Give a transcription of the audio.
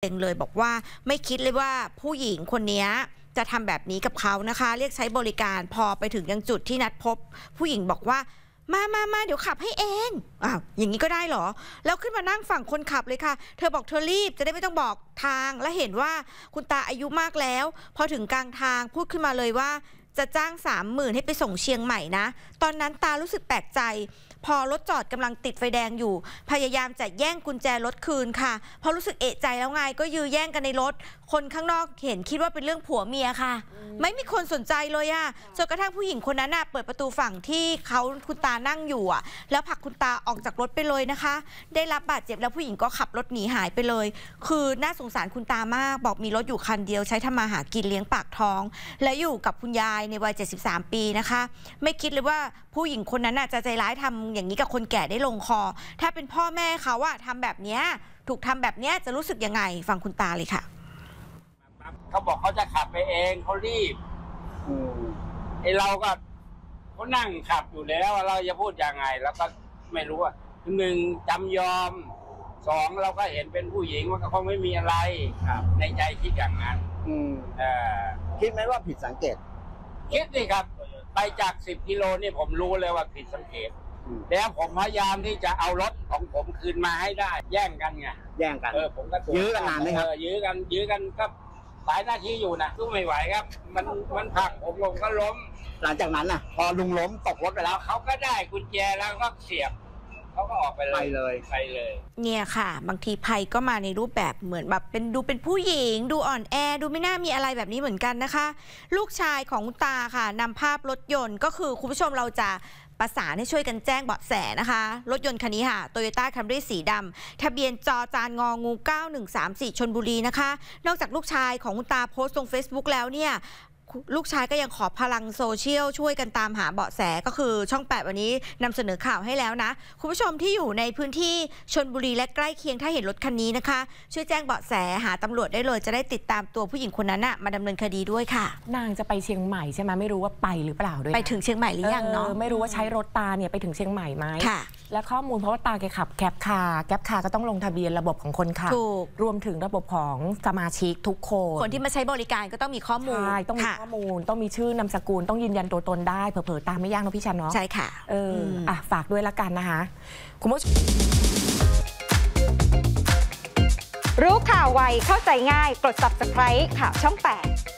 เองเลยบอกว่าไม่คิดเลยว่าผู้หญิงคนนี้จะทำแบบนี้กับเขานะคะ เรียกใช้บริการพอไปถึงยังจุดที่นัดพบ ผู้หญิงบอกว่ามามามาเดี๋ยวขับให้เองอ้าวอย่างนี้ก็ได้เหรอ แล้วขึ้นมานั่งฝั่งคนขับเลยค่ะ เธอบอกเธอรีบจะได้ไม่ต้องบอกทางและเห็นว่าคุณตาอายุมากแล้ว พอถึงกลางทางพูดขึ้นมาเลยว่าจะจ้างสามหมื่นให้ไปส่งเชียงใหม่นะ ตอนนั้นตารู้สึกแปลกใจพอรถจอดกำลังติดไฟแดงอยู่ พยายามจะแย่งกุญแจรถคืนค่ะเพราะรู้สึกเอะใจแล้วไงก็ยื้อแย่งกันในรถ คนข้างนอกเห็นคิดว่าเป็นเรื่องผัวเมียค่ะ ไม่มีคนสนใจเลยอะจนกระทั่งผู้หญิงคนนั้นน่ะเปิดประตูฝั่งที่เขาคุณตานั่งอยู่อะแล้วผลักคุณตาออกจากรถไปเลยนะคะ ได้รับบาดเจ็บแล้วผู้หญิงก็ขับรถหนีหายไปเลย คือน่าสงสารคุณตามาก บอกมีรถอยู่คันเดียวใช้ทำมาหากินเลี้ยงปากท้อง และอยู่กับคุณยายในวัย 73 ปีนะคะ ไม่คิดเลยว่าผู้หญิงคนนั้นน่ะจะใจร้ายทำอย่างนี้กับคนแก่ได้ลงคอ ถ้าเป็นพ่อแม่เขาอะทำแบบเนี้ยถูกทำแบบเนี้ยจะรู้สึกยังไงฟังคุณตาเลยค่ะเขาบอกเขาจะขับไปเองเขารีบอืมไอเราก็เขานั่งขับอยู่แล้วเราจะพูดยังไงเราก็ไม่รู้ว่าหนึ่งจำยอมสองเราก็เห็นเป็นผู้หญิงว่าก็คงไม่มีอะไรครับในใจคิดอย่างนั้น อืมเอ่อคิดไหมว่าผิดสังเกต คิดสิครับ ไปจากสิบกิโลนี่ผมรู้เลยว่าผิดสังเกตอืม แล้วผมพยายามที่จะเอารถของผมคืนมาให้ได้ แย่งกันไงแย่งกัน เออผมก็ตัวยื้อกันนานไหมครับ เออยื้อกันยื้อกันก็หลายนาทีอยู่นะสู้ไม่ไหวครับ มันมันผลักผมลงก็ล้ม หลังจากนั้นน่ะ พอลุงล้มตกรถไปแล้วเขาก็ได้กุญแจแล้วก็เสียบเขาก็ออกไปเลยไปเลย ไปเลย เนี่ยค่ะ บางทีภัยก็มาในรูปแบบเหมือนแบบเป็นดูเป็นผู้หญิง ดูอ่อนแอ ดูไม่น่ามีอะไรแบบนี้เหมือนกันนะคะ ลูกชายของคุณตาค่ะนำภาพรถยนต์ก็คือคุณผู้ชมเราจะ ประสานให้ช่วยกันแจ้งเบาะแสนะคะ รถยนต์คันนี้ค่ะโตโยต้าคัมรี่สีดำทะเบียนจอจานงองู 9134ชลบุรีนะคะ นอกจากลูกชายของคุณตาโพสต์ลง Facebook แล้วเนี่ย ลูกชายก็ยังขอพลังโซเชียลช่วยกันตามหาเบาะแสก็คือช่อง 8 วันนี้นำเสนอข่าวให้แล้วนะ คุณผู้ชมที่อยู่ในพื้นที่ชลบุรีและใกล้เคียงถ้าเห็นรถคันนี้นะคะ ช่วยแจ้งเบาะแสหาตำรวจได้เลยจะได้ติดตามตัวผู้หญิงคนนั้นน่ะมาดำเนินคดีด้วยค่ะ นางจะไปเชียงใหม่ใช่ไหมไม่รู้ว่าไปหรือเปล่าด้วยนะไปถึงเชียงใหม่หรือยังเนาะออไม่รู้ว่าใช้รถตาเนี่ยไปถึงเชียงใหม่ไหมค่ะและข้อมูลเพราะว่าตาแกขับ GrabCar GrabCar ก็ต้องลงทะเบียนระบบของคนขับถูกรวมถึงระบบของสมาชิกทุกคน คนที่มาใช้บริการก็ต้องมีข้อมูลใช่ต้องมีค่ะข้อมูลต้องมีชื่อนามสกุลต้องยืนยันตัวตนได้เผลอๆตามไม่ยากเนอะพี่ชันเนาะใช่ค่ะ เอออมอะฝากด้วยละกันนะคะคุณผู้ชมรู้ข่าวไวเข้าใจง่ายกด subscribe ข่าวช่อง 8